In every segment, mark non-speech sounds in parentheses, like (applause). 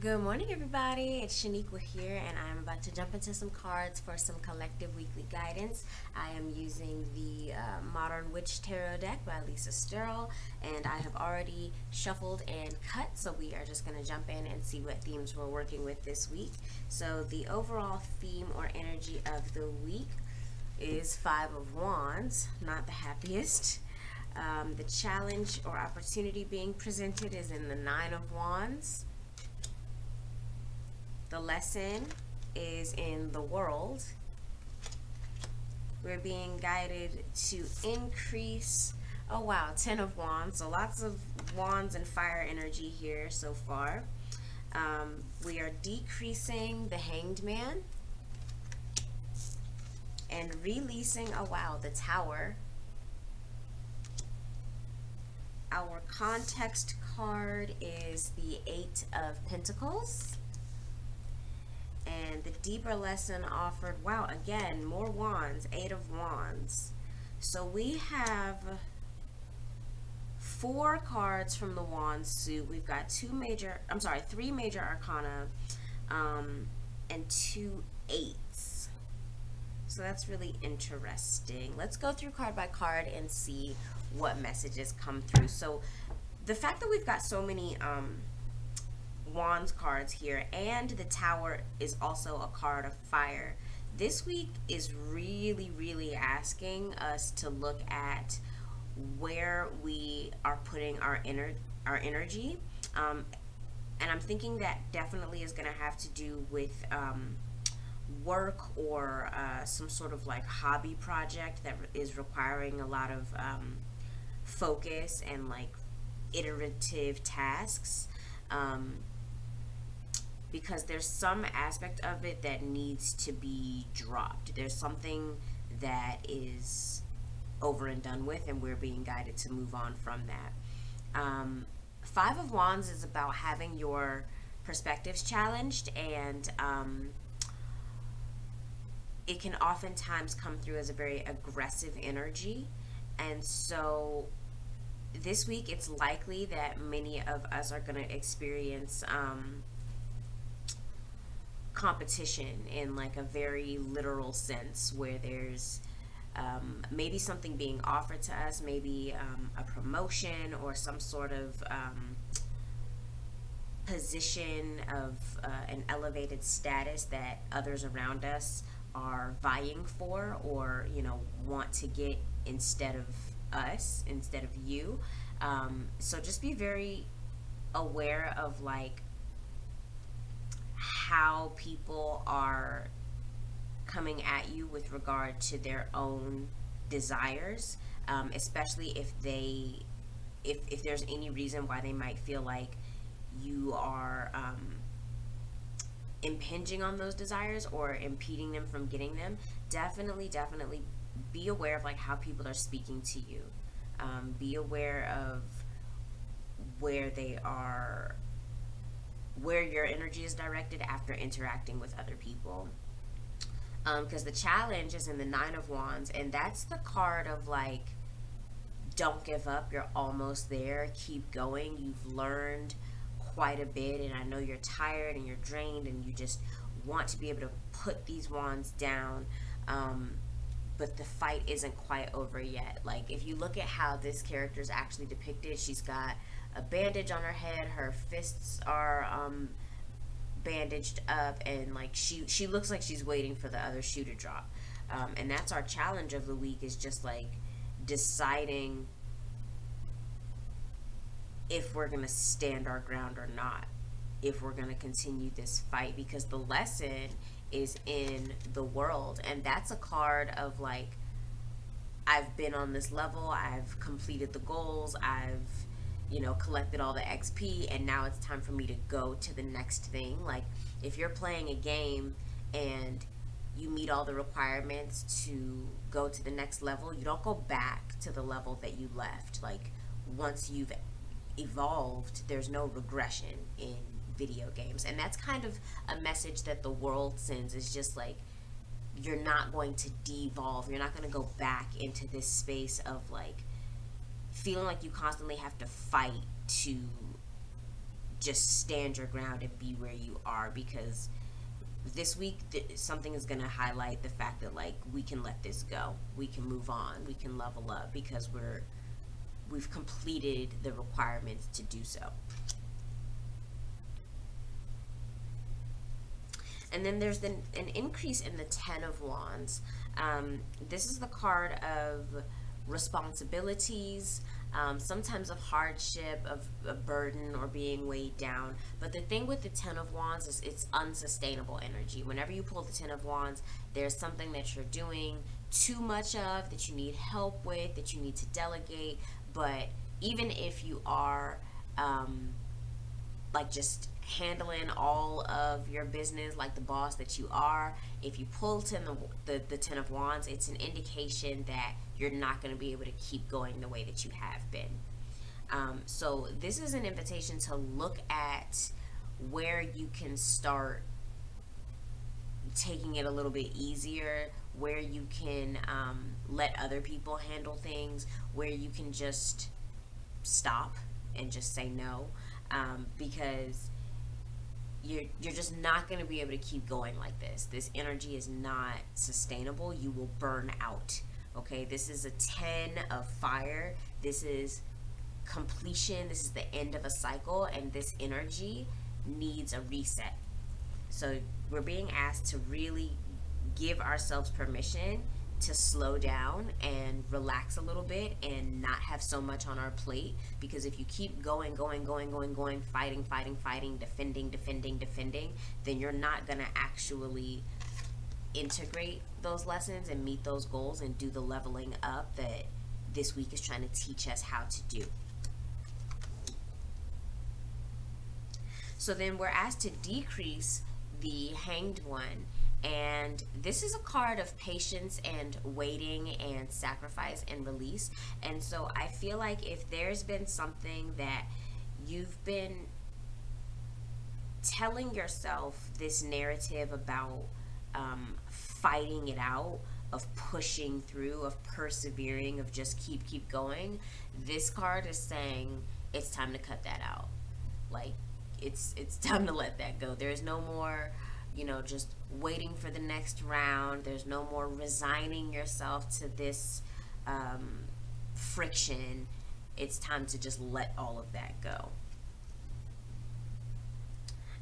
Good morning, everybody. It's Shaniqua here, and I'm about to jump into some cards for some collective weekly guidance. I am using the uh, Modern Witch Tarot deck by Lisa Sterle, and I have already shuffled and cut, so we are just going to jump in and see what themes we're working with this week. So, the overall theme or energy of the week is Five of Wands, not the happiest. Um, the challenge or opportunity being presented is in the Nine of Wands. The lesson is in the world. We're being guided to increase. Oh wow, Ten of Wands. So lots of wands and fire energy here so far. Um, we are decreasing the Hanged Man and releasing. Oh wow, the Tower. Our context card is the Eight of Pentacles and the deeper lesson offered wow again more wands eight of wands. So we have four cards from the wands suit. We've got two major i'm sorry three major arcana um, and two eights. So that's really interesting. Let's go through card by card and see what messages come through. So the fact that we've got so many um, wands cards here and the tower is also a card of fire. This week is really really asking us to look at where we are putting our inner our energy. Um, and i'm thinking that definitely is going to have to do with um, work or uh, some sort of like hobby project that is requiring a lot of um, focus and like iterative tasks. Um, because there's some aspect of it that needs to be dropped. There's something that is over and done with, and we're being guided to move on from that. Um, Five of Wands is about having your perspectives challenged, and um, it can oftentimes come through as a very aggressive energy. And so this week, it's likely that many of us are going to experience. Um, competition in like a very literal sense where there's um, maybe something being offered to us, maybe um, a promotion or some sort of um, position of uh, an elevated status that others around us are vying for or you know want to get instead of us instead of you. Um, so just be very aware of like how people are coming at you with regard to their own desires, um, especially if they, if, if there's any reason why they might feel like you are um, impinging on those desires or impeding them from getting them, definitely, definitely be aware of like how people are speaking to you. Um, be aware of where they are where your energy is directed after interacting with other people. Because um, the challenge is in the Nine of Wands, and that's the card of like, don't give up, you're almost there, keep going, you've learned quite a bit, and I know you're tired and you're drained, and you just want to be able to put these wands down. Um, but the fight isn't quite over yet. Like, if you look at how this character is actually depicted, she's got a bandage on her head. Her fists are um, bandaged up, and like she she looks like she's waiting for the other shoe to drop. Um, and that's our challenge of the week is just like deciding if we're gonna stand our ground or not, if we're gonna continue this fight, because the lesson is in the world, and that's a card of like. I've been on this level, I've completed the goals, I've you know, collected all the XP and now it's time for me to go to the next thing. Like if you're playing a game and you meet all the requirements to go to the next level, you don't go back to the level that you left. Like once you've evolved, there's no regression in video games. And that's kind of a message that the world sends is just like you're not going to devolve. You're not going to go back into this space of like feeling like you constantly have to fight to just stand your ground and be where you are because this week th- something is going to highlight the fact that like we can let this go. We can move on. We can level up because we're we've completed the requirements to do so. And then there's the, an increase in the ten of wands. Um, this is the card of responsibilities um, sometimes of hardship, of a burden, or being weighed down. But the thing with the Ten of Wands is it's unsustainable energy. Whenever you pull the Ten of Wands, there's something that you're doing too much of, that you need help with, that you need to delegate. But even if you are um, like just handling all of your business like the boss that you are, if you pull ten the, the, the Ten of Wands, it's an indication that you're not going to be able to keep going the way that you have been. Um, so this is an invitation to look at where you can start taking it a little bit easier, where you can um, let other people handle things, where you can just stop and just say no, um, because you're you're just not going to be able to keep going like this. This energy is not sustainable. You will burn out. Okay, this is a 10 of fire. This is completion. This is the end of a cycle, and this energy needs a reset. So we're being asked to really give ourselves permission to slow down and relax a little bit and not have so much on our plate because if you keep going going going going going fighting fighting fighting defending defending defending then you're not going to actually integrate those lessons and meet those goals and do the leveling up that this week is trying to teach us how to do. So then we're asked to decrease the hanged one. And this is a card of patience and waiting and sacrifice and release. And so I feel like if there's been something that you've been telling yourself this narrative about um, fighting it out, of pushing through, of persevering, of just keep, keep going. This card is saying it's time to cut that out. Like it's it's (laughs) time to let that go. There's no more, you know, just waiting for the next round. There's no more resigning yourself to this um, friction. It's time to just let all of that go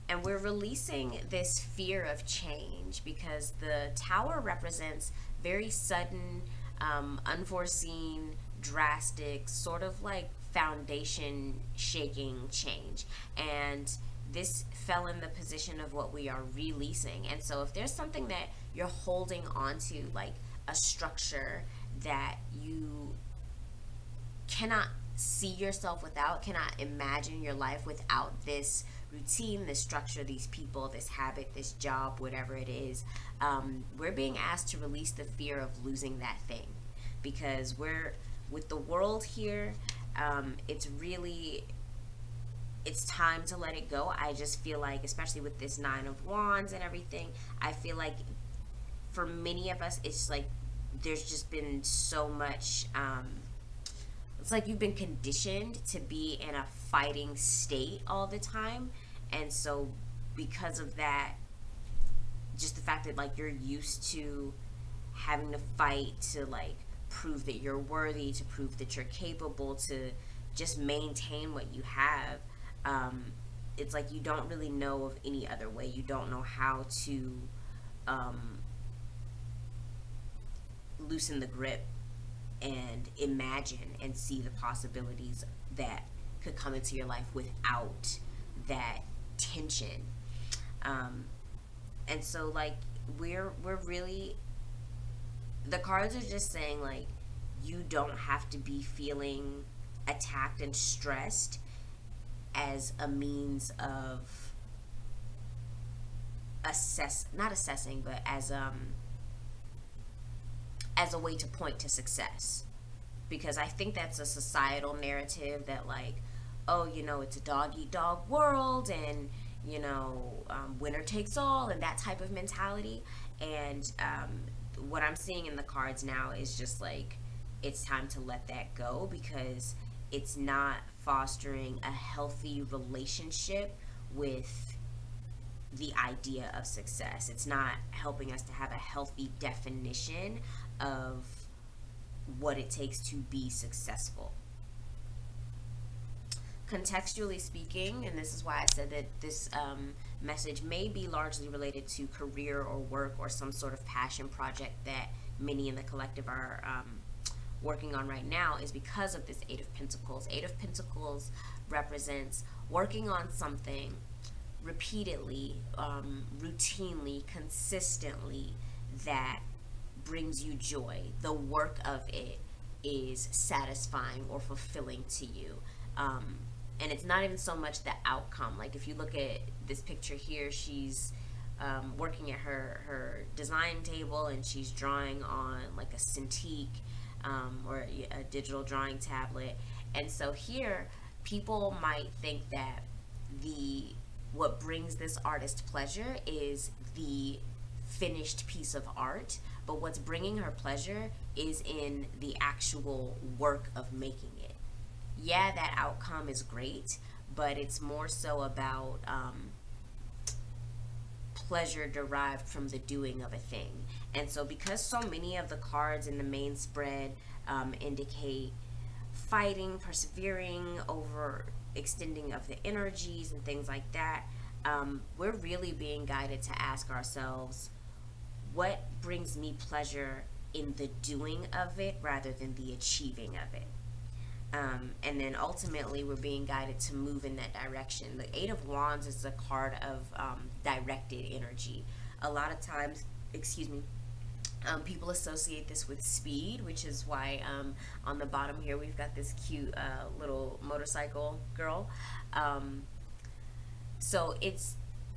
and we're releasing this fear of change because the tower represents very sudden um, unforeseen drastic sort of like foundation shaking change. And this fell in the position of what we are releasing. And so if there's something that you're holding on to like a structure that you cannot see yourself without cannot imagine your life without this routine, this structure, these people, this habit, this job, whatever it is, um, we're being asked to release the fear of losing that thing because we're with the world here. Um, it's really it's time to let it go. I just feel like, especially with this nine of wands and everything, I feel like for many of us, it's like there's just been so much. Um, it's like you've been conditioned to be in a fighting state all the time and so because of that just the fact that like you're used to having to fight to like prove that you're worthy to prove that you're capable to just maintain what you have um, it's like you don't really know of any other way. You don't know how to um, loosen the grip and imagine and see the possibilities that could come into your life without that tension. Um, and so like we're we're really the cards are just saying like you don't have to be feeling attacked and stressed as a means of assess not assessing but as um as a way to point to success. Because i think that's a societal narrative that like oh, you know, it's a dog eat dog world and, you know, um, winner takes all and that type of mentality. And um, what I'm seeing in the cards now is just like, it's time to let that go because it's not fostering a healthy relationship with the idea of success. It's not helping us to have a healthy definition of what it takes to be successful. Contextually speaking, and this is why I said that this um, message may be largely related to career or work or some sort of passion project that many in the collective are um, working on right now, is because of this Eight of Pentacles. Eight of Pentacles represents working on something repeatedly, um, routinely, consistently that brings you joy. The work of it is satisfying or fulfilling to you. Um, and it's not even so much the outcome. Like if you look at this picture here, she's um, working at her her design table and she's drawing on like a Cintiq um, or a digital drawing tablet. And so here, people might think that the what brings this artist pleasure is the finished piece of art, but what's bringing her pleasure is in the actual work of making. Yeah, that outcome is great, but it's more so about um, pleasure derived from the doing of a thing. And so, because so many of the cards in the main spread um, indicate fighting, persevering, over extending of the energies and things like that, um, we're really being guided to ask ourselves what brings me pleasure in the doing of it rather than the achieving of it. Um, and then ultimately, we're being guided to move in that direction. The Eight of Wands is a card of um, directed energy. A lot of times, excuse me, um, people associate this with speed, which is why um, on the bottom here we've got this cute uh, little motorcycle girl. Um, so it's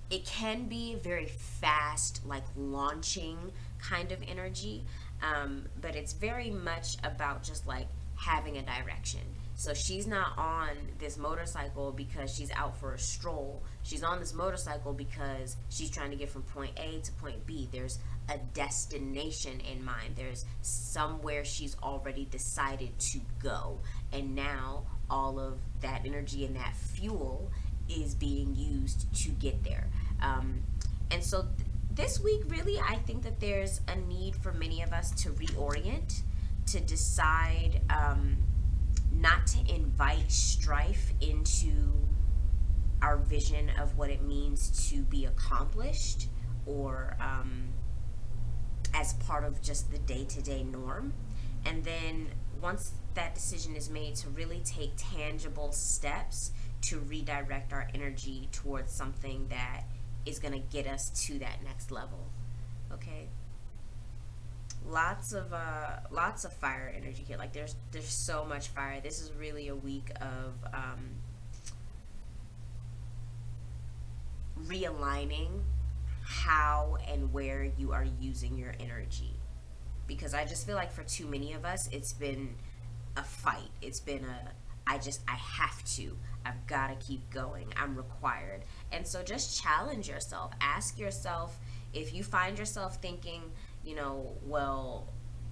it can be very fast, like launching kind of energy, um, but it's very much about just like having a direction. So she's not on this motorcycle because she's out for a stroll. She's on this motorcycle because she's trying to get from point A to point B. There's a destination in mind. There's somewhere she's already decided to go. And now all of that energy and that fuel is being used to get there. Um, and so th- this week, really, I think that there's a need for many of us to reorient, to decide um, not to invite strife into our vision of what it means to be accomplished or um, as part of just the day to day norm. And then once that decision is made, to really take tangible steps to redirect our energy towards something that is going to get us to that next level. Okay? Lots of uh lots of fire energy here. Like there's there's so much fire. This is really a week of um realigning how and where you are using your energy. Because I just feel like for too many of us it's been a fight. It's been a I just I have to. I've got to keep going. I'm required. And so just challenge yourself. Ask yourself if you find yourself thinking, you know, well,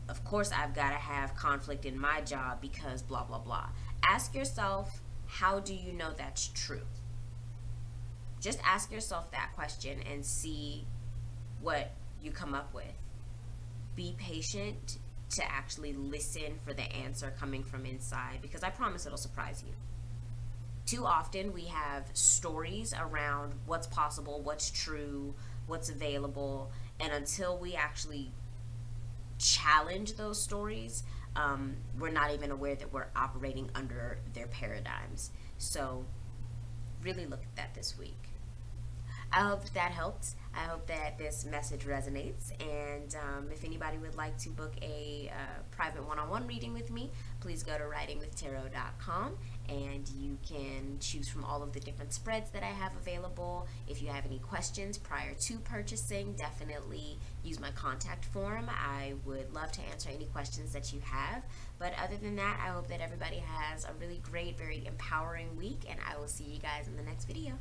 of course I've got to have conflict in my job because blah, blah, blah. Ask yourself, how do you know that's true? Just ask yourself that question and see what you come up with. Be patient to actually listen for the answer coming from inside because I promise it'll surprise you. Too often we have stories around what's possible, what's true, what's available, and until we actually challenge those stories, um, we're not even aware that we're operating under their paradigms. So, really look at that this week. I hope that helped. I hope that this message resonates. And um, if anybody would like to book a uh, private one on one reading with me, please go to writingwithtarot.com and you can choose from all of the different spreads that I have available. If you have any questions prior to purchasing, definitely use my contact form. I would love to answer any questions that you have. But other than that, I hope that everybody has a really great, very empowering week, and I will see you guys in the next video.